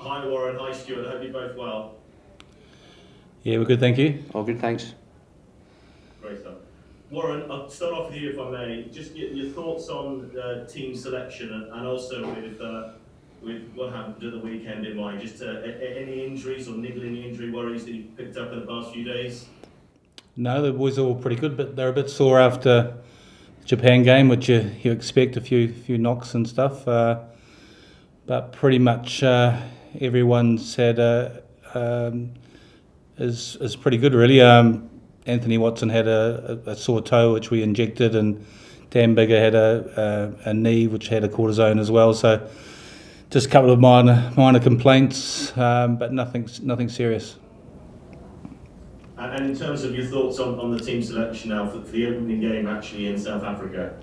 Hi Warren, hi Stuart, I hope you're both well. Yeah, we're good, thank you. All good, thanks. Great stuff. Warren, I'll start off with you if I may. Just your, your thoughts on uh, team selection and, and also with uh, with what happened at the weekend in mind. Just uh, any injuries or niggling injury worries that you picked up in the past few days? No, the boys are all pretty good, but they're a bit sore after the Japan game, which you, you expect a few few knocks and stuff. Uh, but pretty much uh, said had um, is is pretty good really. Um, Anthony Watson had a, a, a, sore toe which we injected, and Dan Biggar had a, a, a, knee which had a cortisone as well. So just a couple of minor minor complaints, um, but nothing nothing serious. And in terms of your thoughts on, on the team selection now for, for the opening game actually in South Africa.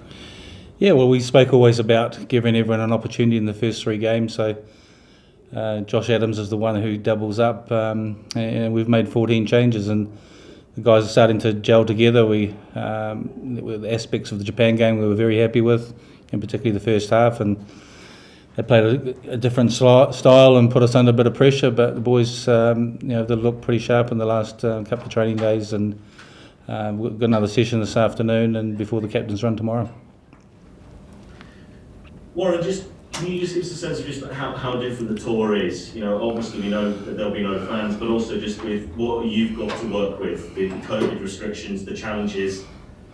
Yeah, well, we spoke always about giving everyone an opportunity in the first three games. So uh, Josh Adams is the one who doubles up, um, and we've made 14 changes, and the guys are starting to gel together. We um, aspects of the Japan game we were very happy with, and particularly the first half, and they played a, a different style and put us under a bit of pressure. But the boys, um, you know, they looked pretty sharp in the last uh, couple of training days, and uh, we've got another session this afternoon, and before the captains run tomorrow. Warren, just can you just give us a sense of just how, how different the tour is? You know, obviously we know that there'll be no fans, but also just with what you've got to work with, the COVID restrictions, the challenges,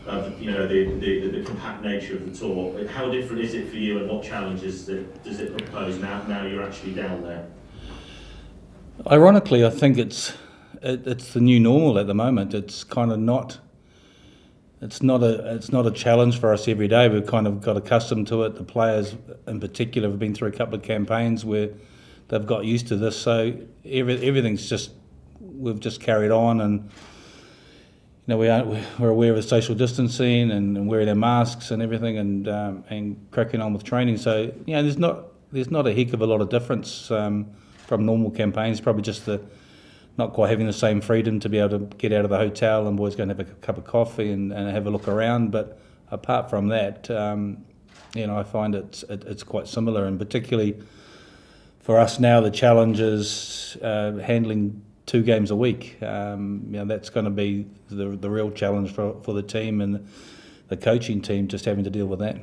of you know the, the, the compact nature of the tour. How different is it for you, and what challenges does it propose now? Now you're actually down there. Ironically, I think it's it, it's the new normal at the moment. It's kind of not it's not a it's not a challenge for us every day. We've kind of got accustomed to it. The players, in particular, have been through a couple of campaigns where they've got used to this. So every, everything's just we've just carried on, and you know we are we're aware of the social distancing and, wearing our masks and everything, and um, and cracking on with training. So you know there's not there's not a heck of a lot of difference um, from normal campaigns. Probably just the not quite having the same freedom to be able to get out of the hotel and boys go and have a cup of coffee and, and have a look around. But apart from that, um, you know, I find it's it, it's quite similar, and particularly for us now, the challenge is uh, handling two games a week. Um, you know, that's going to be the the real challenge for for the team and the coaching team, just having to deal with that.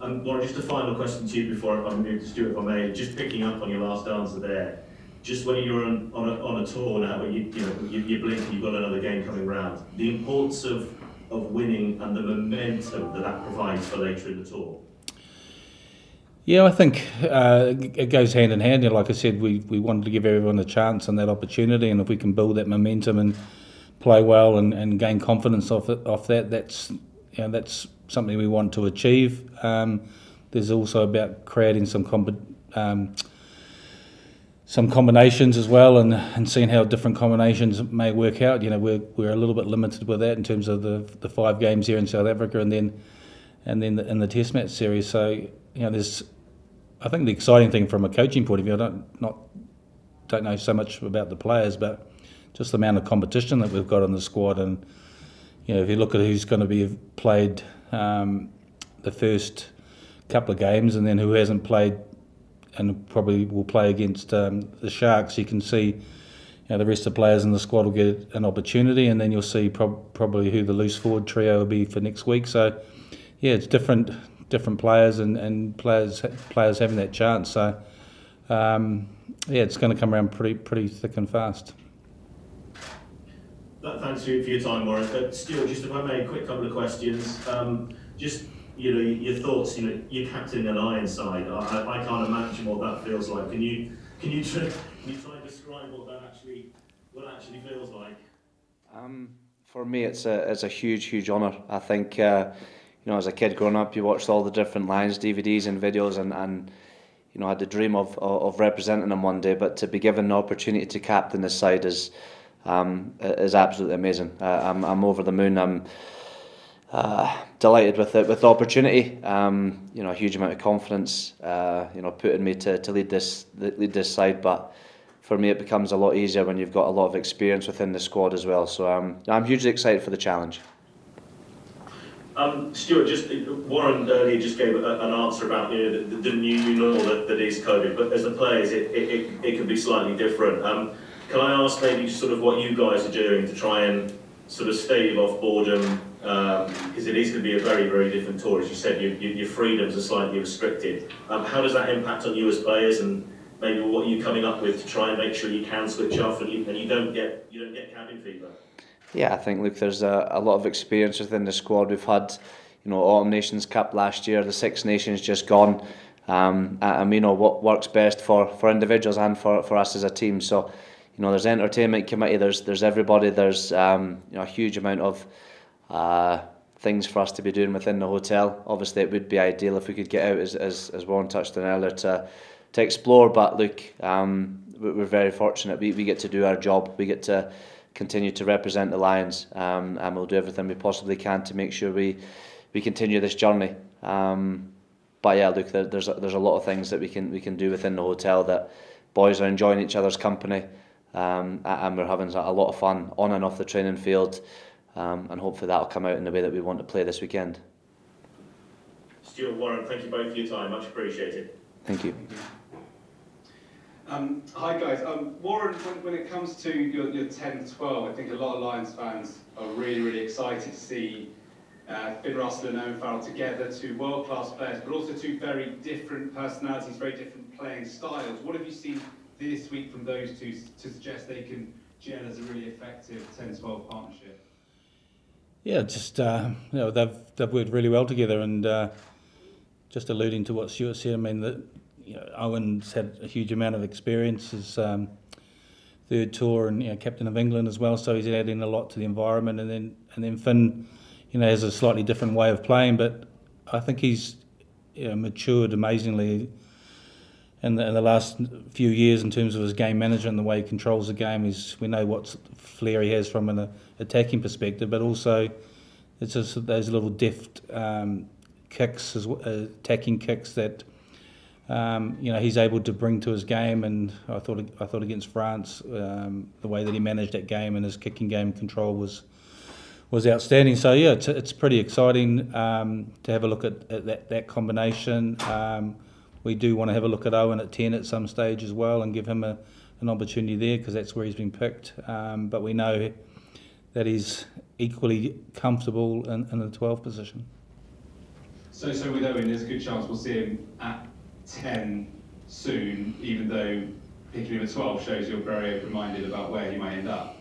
Um, Warren, just a final question to you before I move to Stuart, if I may. Just picking up on your last answer there just when you're on, on, a, on a tour now, you, you, know, you, you blink, you've got another game coming round, the importance of, of winning and the momentum that that provides for later in the tour? Yeah, I think uh, it goes hand in hand. You know, like I said, we, we wanted to give everyone a chance and that opportunity, and if we can build that momentum and play well and, and gain confidence off it, off that, that's you know, that's something we want to achieve. Um, there's also about creating some comp- um, some combinations as well and, and seeing how different combinations may work out. You know, we're, we're a little bit limited with that in terms of the, the five games here in South Africa and then and then the, in the Test match series. So, you know, there's I think the exciting thing from a coaching point of view, I don't not don't know so much about the players, but just the amount of competition that we've got in the squad and you know, if you look at who's going to be played um, the first couple of games and then who hasn't played and probably will play against um, the Sharks, you can see you know, the rest of the players in the squad will get an opportunity, and then you'll see prob- probably who the loose forward trio will be for next week. So, yeah, it's different different players and, and players players having that chance. So, um, yeah, it's going to come around pretty pretty thick and fast. Thanks for your time, Warren. But still, just if I may, a quick couple of questions. Um, just you know, your thoughts, you know, you're captain an Ironside. I, I can't imagine what that feels like. Can you, can you try, can you try and describe what that actually, what actually feels like? Um, for me, it's a, it's a huge, huge honour. I think, uh, you know, as a kid growing up, you watched all the different Lions DVDs and videos and, and you know, I had the dream of, of representing them one day, but to be given the opportunity to captain this side is, um, is absolutely amazing. Uh, I'm, I'm over the moon. I'm, uh, delighted with it with the opportunity. Um, you know, a huge amount of confidence. Uh, you know, putting me to, to lead this lead this side, but for me it becomes a lot easier when you've got a lot of experience within the squad as well. So um, I'm hugely excited for the challenge. Um, Stuart, just Warren earlier just gave a, an answer about you know, the, the new normal that, that is COVID, but as the players, it, it, it, it can be slightly different. Um, can I ask maybe sort of what you guys are doing to try and sort of stave off boredom? Because um, it is going to be a very, very different tour. As you said, your, your freedoms are slightly restricted. Um, how does that impact on you as players and maybe what are you coming up with to try and make sure you can switch off and you, and you don't get you don't get cabin fever? Yeah, I think look, there's a, a lot of experience within the squad. We've had, you know, Autumn Nations Cup last year, the Six Nations just gone, um, and you know what works best for, for individuals and for, for us as a team. So, you know, there's entertainment committee, there's there's everybody, there's um, you know a huge amount of uh, things for us to be doing within the hotel. Obviously, it would be ideal if we could get out, as as, as Warren touched on earlier, to to explore. But look, um, we're very fortunate. We we get to do our job. We get to continue to represent the Lions, um, and we'll do everything we possibly can to make sure we we continue this journey. Um, but yeah, look, there, there's a, there's a lot of things that we can we can do within the hotel that boys are enjoying each other's company, um, and we're having a lot of fun on and off the training field, um, and hopefully that'll come out in the way that we want to play this weekend. Stuart Warren, thank you both for your time, much appreciated. Thank you. Thank you. Um, hi guys. Um, Warren, when, when, it comes to your, your 10-12, I think a lot of Lions fans are really, really excited to see uh, Finn Russell and Owen Farrell together, two world-class players, but also two very different personalities, very different playing styles. What have you seen this week from those two to suggest they can gel as a really effective 10-12 partnership? Yeah, just uh, you know they've they've worked really well together, and uh, just alluding to what Stuart said, I mean that you know, Owen's had a huge amount of experience as um, third tour and you know, captain of England as well, so he's adding a lot to the environment. And then and then Finn, you know, has a slightly different way of playing, but I think he's you know, matured amazingly in the, in the last few years in terms of his game management and the way he controls the game. Is we know what flair he has from an attacking perspective, but also it's just those little deft um, kicks, as, uh, attacking kicks that um, you know he's able to bring to his game, and I thought I thought against France um, the way that he managed that game and his kicking game control was was outstanding. So yeah, it's, it's pretty exciting um, to have a look at, at that that combination. Um, we do want to have a look at Owen at ten at some stage as well, and give him a, an opportunity there because that's where he's been picked. Um, but we know that he's equally comfortable in, in the 12 position. So, so with Owen, there's a good chance we'll see him at 10 soon, even though picking him at 12 shows you're very open-minded about where he might end up.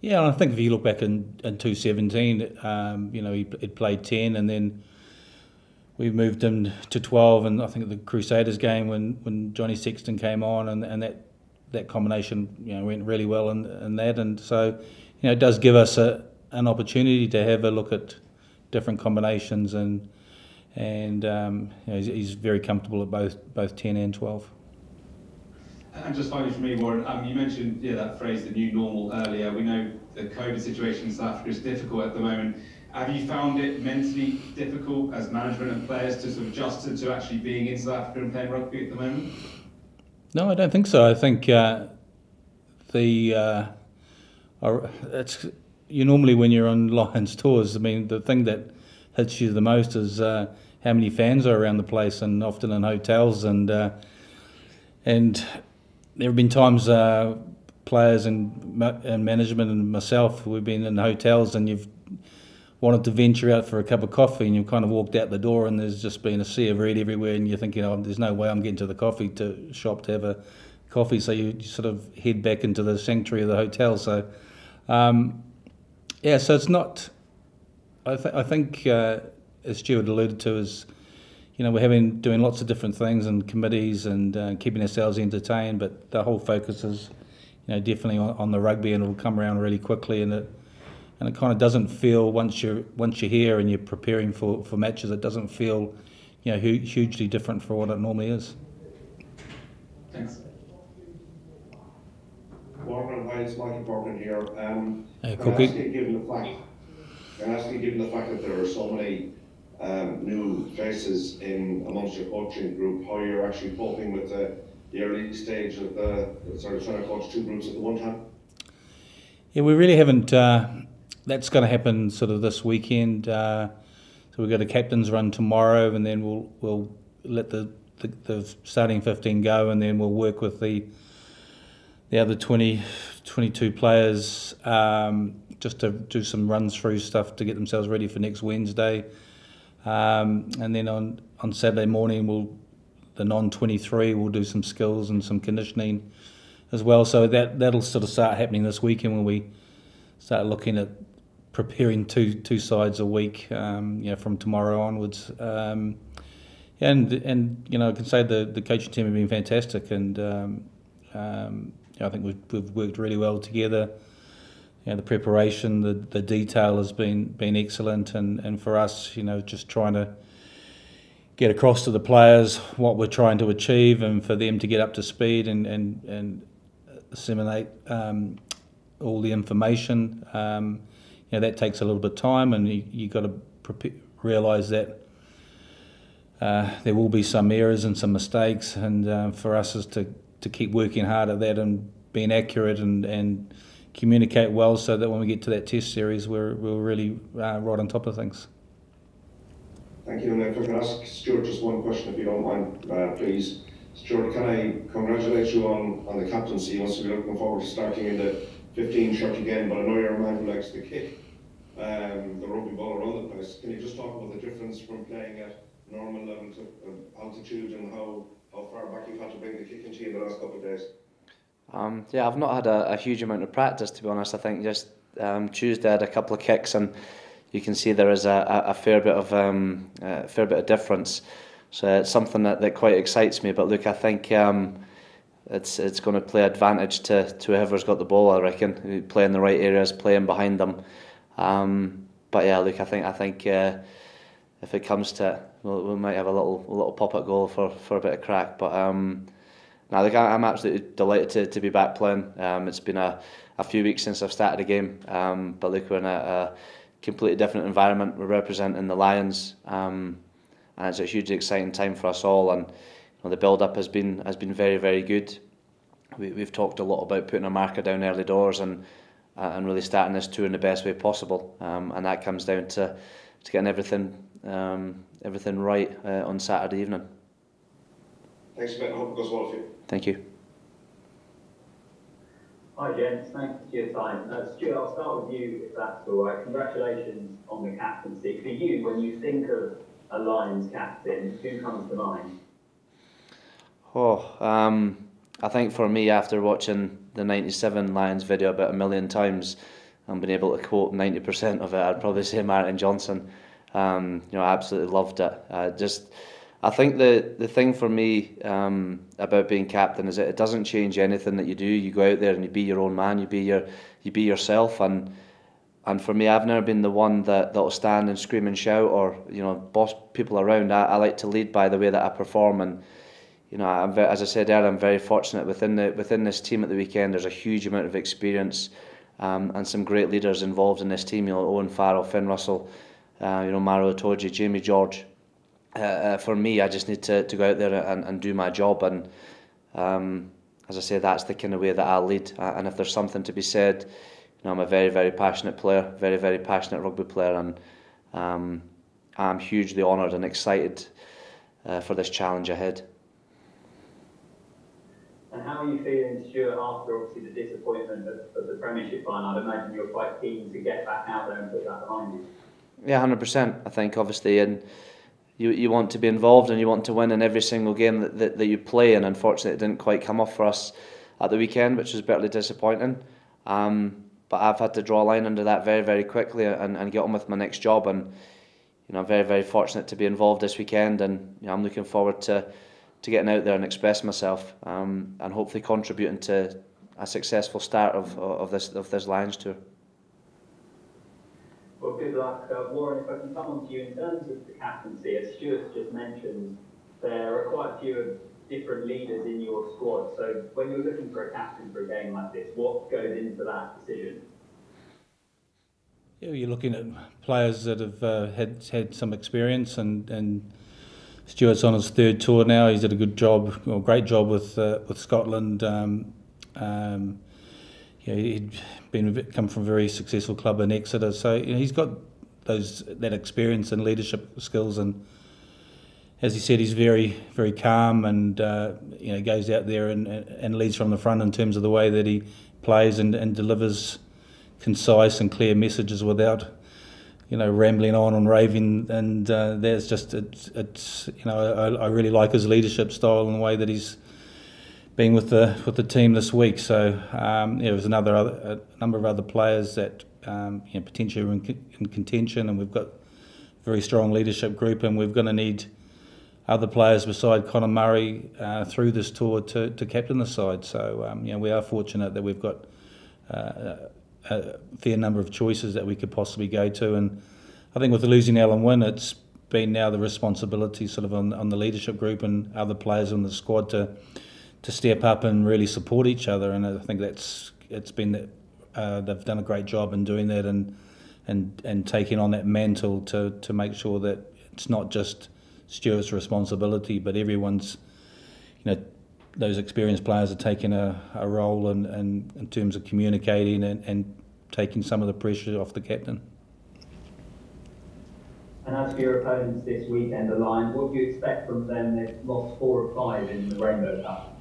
Yeah, and I think if you look back in, in 2017, um, you know, he had played 10 and then we moved him to 12 and I think the Crusaders game when, when Johnny Sexton came on and, and that, that combination, you know, went really well in, in that. And so, you know, it does give us a, an opportunity to have a look at different combinations and and um, you know, he's, he's, very comfortable at both both 10 and 12. And just finally for me, Warren, um, you mentioned yeah, that phrase, the new normal, earlier. We know the COVID situation in South Africa is difficult at the moment. Have you found it mentally difficult as management and players to sort of adjust to, to actually being in South Africa and playing rugby at the moment? No, I don't think so. I think uh, the uh, it's you normally when you're on Lions tours. I mean, the thing that hits you the most is uh, how many fans are around the place, and often in hotels. And uh, and there have been times uh, players and, and management and myself we've been in hotels, and you've wanted to venture out for a cup of coffee, and you've kind of walked out the door, and there's just been a sea of red everywhere, and you're thinking, oh, there's no way I'm getting to the coffee to shop to have a coffee. So you, you sort of head back into the sanctuary of the hotel. So. Um, yeah, so it's not I, th- I think, uh, as Stuart alluded to, is you know we're having doing lots of different things and committees and uh, keeping ourselves entertained, but the whole focus is you know definitely on, on the rugby, and it'll come around really quickly, and it and it kind of doesn't feel once you're once you're here and you're preparing for, for matches, it doesn't feel you know hu- hugely different for what it normally is. Thanks. Morgan, hi, it's Michael Morgan here. Um, hey, Cookie. Given the fact and asking, given the fact that there are so many um, new faces in amongst your coaching group, how you're actually coping with the, the early stage of the sort of trying to coach two groups at the one time? Yeah, we really haven't. Uh, that's going to happen sort of this weekend. Uh, So we've got a captain's run tomorrow, and then we'll we'll let the, the, the starting 15 go, and then we'll work with the the other 20, 22 players um, just to do some runs through stuff to get themselves ready for next Wednesday. Um, and then on, on Saturday morning, we'll the non 23 will do some skills and some conditioning as well. So that that'll sort of start happening this weekend when we start looking at preparing two two sides a week. Um, you know, from tomorrow onwards. Um, and and you know, I can say the the coaching team have been fantastic, and um, um, I think we've we've worked really well together. You know, the preparation, the the detail has been been excellent, and and for us, you know, just trying to get across to the players what we're trying to achieve, and for them to get up to speed and and and assimilate um, all the information. Um, you know, that takes a little bit of time, and you you got to realise that. Uh, there will be some errors and some mistakes, and uh, for us is to, to keep working hard at that and being accurate and, and communicate well so that when we get to that test series, we're, we're really uh, right on top of things. Thank you. And if I can ask Stuart just one question, if you don't mind, uh, please. Stuart, can I congratulate you on, on the captaincy? You must be looking forward to starting in the 15 shirt again, but I know you're a man who likes to kick um, the rugby ball around the place. Can you just talk about the difference from playing at normal level to uh, altitude and how, how far back you've had to bring the kicking in the last couple of days? Um, yeah, I've not had a, a, huge amount of practice to be honest. I think just um, Tuesday I had a couple of kicks and you can see there is a, a fair bit of um, a fair bit of difference. So it's something that, that quite excites me. But look, I think um, it's it's going to play advantage to, to whoever's got the ball. I reckon playing the right areas, playing behind them. Um, but yeah, look, I think I think uh, if it comes to we'll, we might have a little a little pop up goal for, for a bit of crack. But um, now look, I'm absolutely delighted to, to be back playing. Um, it's been a, a few weeks since I've started a game, um, but look, we're in a, a completely different environment. We're representing the Lions, um, and it's a hugely exciting time for us all. And you know, the build up has been has been very very good. We, we've talked a lot about putting a marker down early doors and uh, and really starting this tour in the best way possible. Um, and that comes down to to getting everything um, everything right uh, on Saturday evening. Thanks a bit. I hope it goes well for you. Thank you. Hi gents, thanks for your time. Uh, Stuart, I'll start with you if that's all right. Congratulations on the captaincy. For you, when you think of a Lions captain, who comes to mind? Oh, um, I think for me, after watching the 97 Lions video about a million times and being able to quote 90% of it, I'd probably say Martin Johnson. Um, you know, I absolutely loved it. Uh, just, I think the the thing for me um, about being captain is that it doesn't change anything that you do. You go out there and you be your own man. You be your you be yourself. And and for me, I've never been the one that that'll stand and scream and shout or you know boss people around. I, I like to lead by the way that I perform and. You know, I'm very, as I said earlier, I'm very fortunate within the within this team at the weekend. There's a huge amount of experience um, and some great leaders involved in this team. You know, Owen Farrell, Finn Russell, uh, you know, Maro Itoje, Jamie George. Uh, uh, for me, I just need to, to go out there and, and do my job. And um, as I say, that's the kind of way that I lead. Uh, and if there's something to be said, you know, I'm a very, very passionate player, very, very passionate rugby player, and um, I'm hugely honoured and excited uh, for this challenge ahead. And how are you feeling, Stuart, after obviously the disappointment of, of the Premiership final? I'd imagine you're quite keen to get back out there and put that behind you. Yeah, hundred percent. I think obviously, and you you want to be involved and you want to win in every single game that, that, that you play. And unfortunately, it didn't quite come off for us at the weekend, which was bitterly disappointing. Um, but I've had to draw a line under that very very quickly and, and get on with my next job. And you know, I'm very very fortunate to be involved this weekend, and you know, I'm looking forward to to getting out there and express myself, um, and hopefully contributing to a successful start of, of this of this Lions tour. Well, good luck. Uh, Warren, if I can come on to you, in terms of the captaincy, as Stuart just mentioned, there are quite a few different leaders in your squad. So when you're looking for a captain for a game like this, what goes into that decision? Yeah, you're looking at players that have uh, had had some experience, and and Stuart's on his third tour now. He's did a good job, well, great job with uh, with Scotland. Um, um, yeah, he'd been come from a very successful club in Exeter, so you know, he's got those that experience and leadership skills and as he said, he's very, very calm and uh, you know goes out there and, and leads from the front in terms of the way that he plays and, and delivers concise and clear messages without you know rambling on and raving. And uh, that's just it's, it's you know I, I really like his leadership style and the way that he's been with the with the team this week. So um, yeah, there's another other, a number of other players that um, you know, potentially were in, in contention, and we've got a very strong leadership group, and we're going to need other players beside Conor Murray uh, through this tour to, to captain the side. So um, you know, we are fortunate that we've got uh, a fair number of choices that we could possibly go to. And I think with the losing Alun Wyn, it's been now the responsibility sort of on, on the leadership group and other players in the squad to to step up and really support each other. And I think that's it's been that uh, they've done a great job in doing that and and and taking on that mantle to to make sure that it's not just Stuart's responsibility, but everyone's, you know, those experienced players are taking a, a role in, in, in terms of communicating and, and taking some of the pressure off the captain. And as for your opponents this weekend, the Lions, what do you expect from them? They've lost four or five in the Rainbow Cup.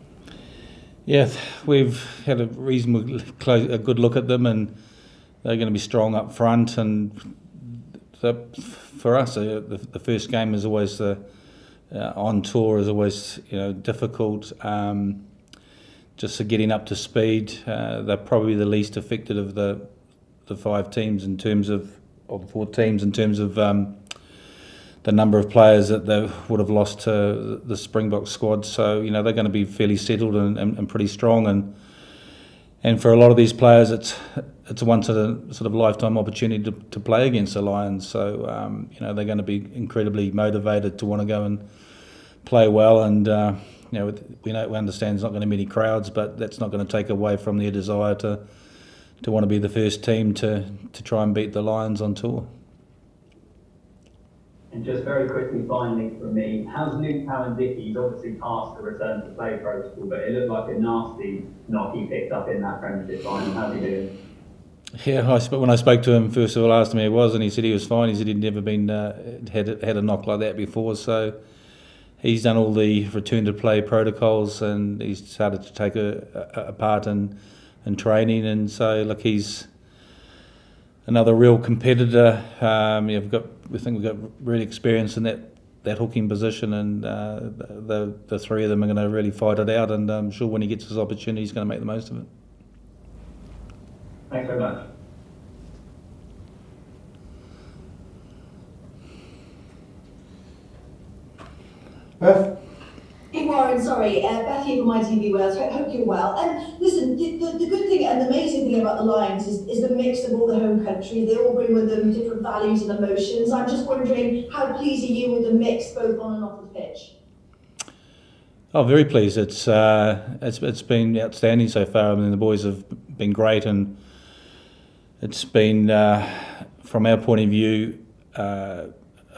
Yeah, we've had a reasonable, close, a good look at them, and they're going to be strong up front. And the, for us, uh, the, the first game is always the uh, on tour is always you know difficult. Um, just for getting up to speed, uh, they're probably the least affected of the the five teams in terms of or the four teams in terms of um, the number of players that they would have lost to the Springbok squad. So you know they're going to be fairly settled and, and, and pretty strong and and for a lot of these players, it's it's a once in a sort of lifetime opportunity to, to play against the Lions. So um, you know they're going to be incredibly motivated to want to go and play well. And uh, you know we know we understand there's not going to be many crowds, but that's not going to take away from their desire to to want to be the first team to to try and beat the Lions on tour. And just very quickly, finally, from me, how's Luke Cowan-Dickie? He's obviously passed the return to play protocol, but it looked like a nasty knock he picked up in that Premiership final. How's he doing? Yeah, I, when I spoke to him, first of all, I asked him how he was, and he said he was fine. He said he'd never been uh, had had a knock like that before. So he's done all the return to play protocols, and he's started to take a, a, a part in in training. And so, look, he's another real competitor. Um, yeah, we've got, we think we've got really experience in that, that hooking position, and uh, the, the three of them are going to really fight it out. And I'm sure when he gets his opportunity, he's going to make the most of it. Thanks very much. Beth? Warren, sorry, uh, Beth here from ITV Wales. Hope, hope you're well. And um, listen, the, the, the, good thing and the amazing thing about the Lions is, is the mix of all the home countries. They all bring with them different values and emotions. I'm just wondering, how pleased are you with the mix both on and off the pitch? Oh, very pleased. It's uh, it's it's been outstanding so far. I mean, the boys have been great, and it's been, uh, from our point of view, uh,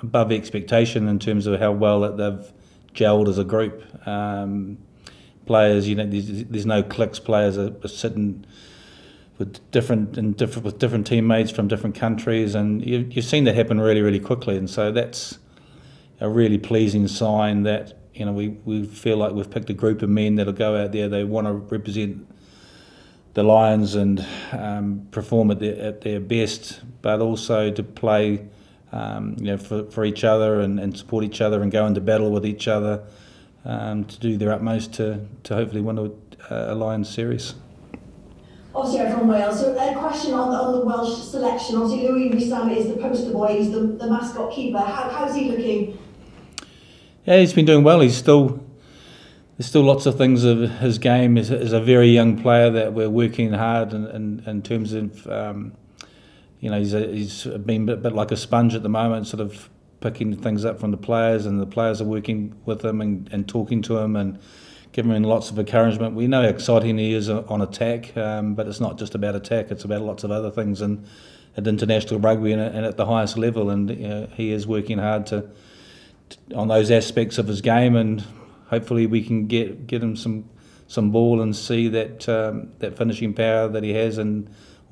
above expectation in terms of how well that they've gelled as a group. Um, players, you know, there's, there's no cliques. Players are, are sitting with different and different with different teammates from different countries, and you, you've seen that happen really, really quickly. And so that's a really pleasing sign that you know we, we feel like we've picked a group of men that'll go out there. They want to represent the Lions and um, perform at their, at their best, but also to play um, you know, for, for each other and, and support each other and go into battle with each other um, to do their utmost to, to hopefully win a, a Lions series. Obviously, I'm from Wales, so a question on, on the Welsh selection. Obviously, Louis Rees-Zammit is the poster boy, he's the, the mascot keeper. How, how's he looking? Yeah, he's been doing well. He's still there's still lots of things of his game as, as a very young player that we're working hard in, in, in terms of um, you know, he's, a, he's been a bit, bit like a sponge at the moment, sort of picking things up from the players, and the players are working with him and, and talking to him and giving him lots of encouragement. We know how exciting he is on attack, um, but it's not just about attack; it's about lots of other things and at international rugby and, and at the highest level. And you know, he is working hard to, to, on those aspects of his game, and hopefully we can get get him some some ball and see that um, that finishing power that he has and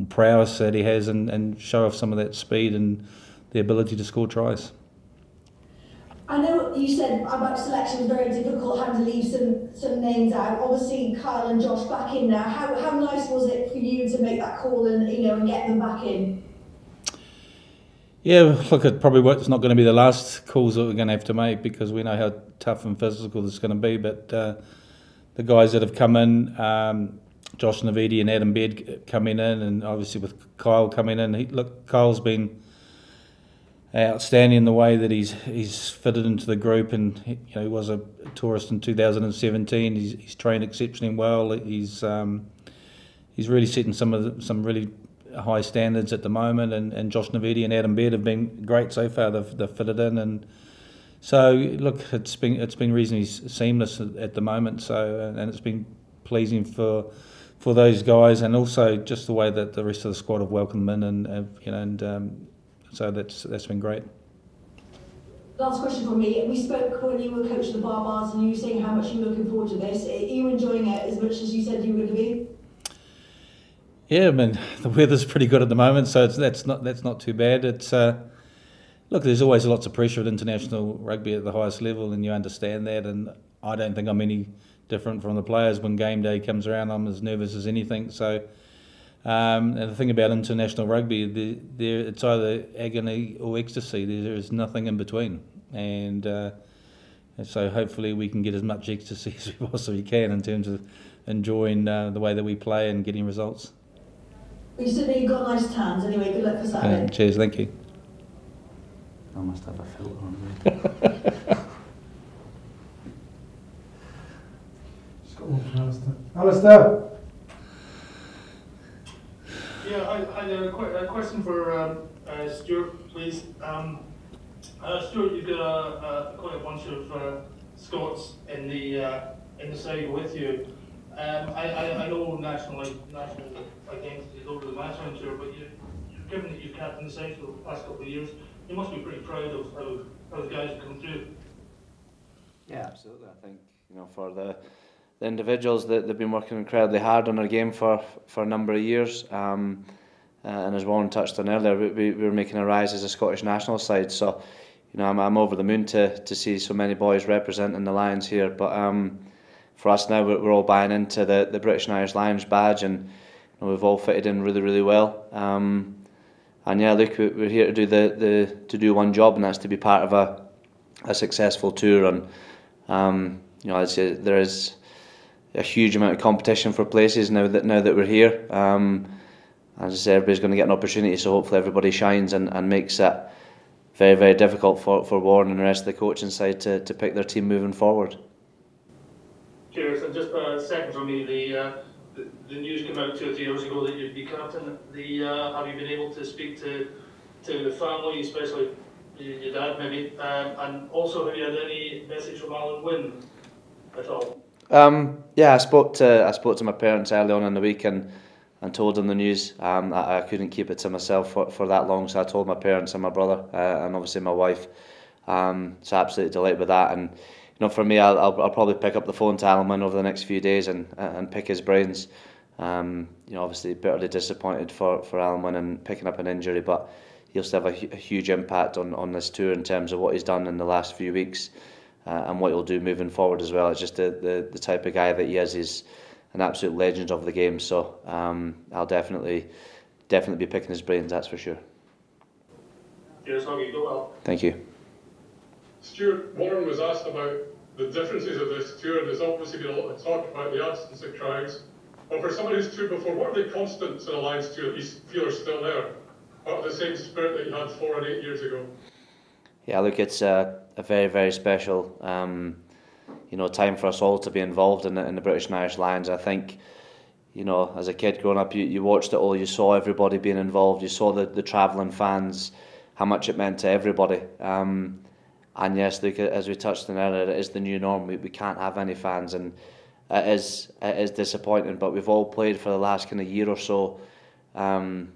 prowess that he has and, and show off some of that speed and the ability to score tries. I know you said about selection was very difficult, having to leave some, some names out. Obviously, Kyle and Josh back in now. How, how nice was it for you to make that call and you know and get them back in? Yeah, look, it probably it's not going to be the last calls that we're going to have to make because we know how tough and physical this is going to be. But uh, the guys that have come in, um, Josh Navidi and Adam Beard coming in, and obviously with Kyle coming in, he, look, Kyle's been outstanding in the way that he's he's fitted into the group, and he, you know he was a tourist in 2017. He's, he's trained exceptionally well. He's um, he's really setting some of the, some really high standards at the moment, and, and Josh Navidi and Adam Beard have been great so far. They've, they've fitted in, and so look, it's been it's been reasonably seamless at the moment. So and it's been pleasing for for those guys, and also just the way that the rest of the squad have welcomed them in, and you know and. Um, so that's that's been great. Last question from me. We spoke when you were coaching the Baa-Baas, and you were saying how much you were looking forward to this. Are you enjoying it as much as you said you were going to be? Yeah, I mean the weather's pretty good at the moment, so that's not that's not too bad. It's uh, look, there's always lots of pressure at international rugby at the highest level, and you understand that. And I don't think I'm any different from the players. When game day comes around, I'm as nervous as anything. So um, and the thing about international rugby, the, the, it's either agony or ecstasy. There is nothing in between. And, uh, and so hopefully we can get as much ecstasy as we possibly can in terms of enjoying uh, the way that we play and getting results. You said that you've got nice tans anyway. Good luck for Saturday. Uh, cheers, thank you. I must have a filter on me. Just got one from Alistair. Alistair! Yeah, I, I had a, qu- a question for um, uh, Stuart, please. Um, uh, Stuart, you've got a, a, quite a bunch of uh, Scots in the uh, in the side with you. Um, I, I, I know national national identity is over the match, I'm sure, but you, given that you've captained the side for the past couple of years, you must be pretty proud of how, how the guys have come through. Yeah, absolutely. I think you know for the the individuals that they've been working incredibly hard on their game for for a number of years. Um, uh, and as Warren touched on earlier, we, we were making a rise as a Scottish national side. So, you know, I'm, I'm over the moon to, to see so many boys representing the Lions here. But um, for us now, we're, we're all buying into the, the British and Irish Lions badge, and you know, we've all fitted in really, really well. Um, and yeah, look, we're here to do the, the to do one job, and that's to be part of a a successful tour. And um, you know, I'd say there is a huge amount of competition for places now that now that we're here. Um, as I said, everybody's going to get an opportunity, so hopefully everybody shines and, and makes it very, very difficult for, for Warren and the rest of the coaching side to, to pick their team moving forward. Cheers. And just a second for me, the, uh, the, the news came out two or three years ago that you'd be captain. The, uh, have you been able to speak to, to the family, especially your dad maybe, um, and also have you had any message from Alun Wyn at all? Um, yeah, I spoke to I spoke to my parents early on in the week and, and told them the news. Um, I, I couldn't keep it to myself for, for that long, so I told my parents and my brother uh, and obviously my wife. Um, so absolutely delighted with that. And you know, for me, I'll, I'll, I'll probably pick up the phone to Wyn over the next few days and and pick his brains. Um, you know, obviously bitterly disappointed for for Wyn and picking up an injury, but he'll still have a, a huge impact on on this tour in terms of what he's done in the last few weeks uh, and what he'll do moving forward as well. It's just the, the, the type of guy that he is. He's an absolute legend of the game. So um, I'll definitely definitely be picking his brains. That's for sure. Cheers, Hoggy. Go well. Thank you. Stuart Warren was asked about the differences of this tour. And there's obviously been a lot of talk about the absence of crowds. But for somebody who's toured before, what are the constants in a Lions tour that you feel are still there? Are the same spirit that you had four and eight years ago? Yeah, look, it's a, a very, very special, um, you know, time for us all to be involved in the, in the British and Irish Lions. I think, you know, as a kid growing up, you, you watched it all, you saw everybody being involved, you saw the, the travelling fans, how much it meant to everybody. Um, and yes, look, as we touched on earlier, it is the new norm. We, we can't have any fans, and it is it is disappointing. But we've all played for the last kind of year or so, um,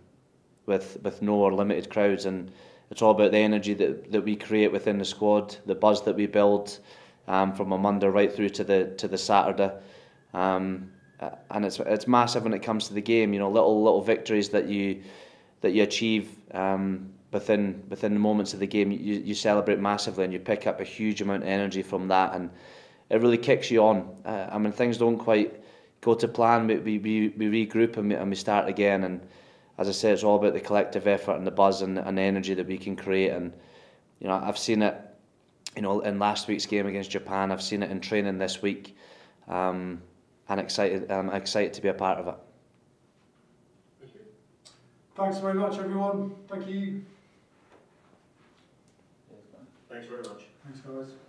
with with no or limited crowds, and it's all about the energy that, that we create within the squad, the buzz that we build um, from a Monday right through to the to the Saturday, um, and it's it's massive when it comes to the game. You know, little little victories that you that you achieve. Um, within within the moments of the game, you, you celebrate massively and you pick up a huge amount of energy from that, and it really kicks you on. Uh, I mean, things don't quite go to plan, we, we, we, we regroup and we, and we start again. And as I said, it's all about the collective effort and the buzz and, and the energy that we can create. And you know, I've seen it, you know, in last week's game against Japan. I've seen it in training this week, um, and excited. I'm excited to be a part of it. Thank you. Thanks very much, everyone. Thank you. Thanks very much. Thanks, guys.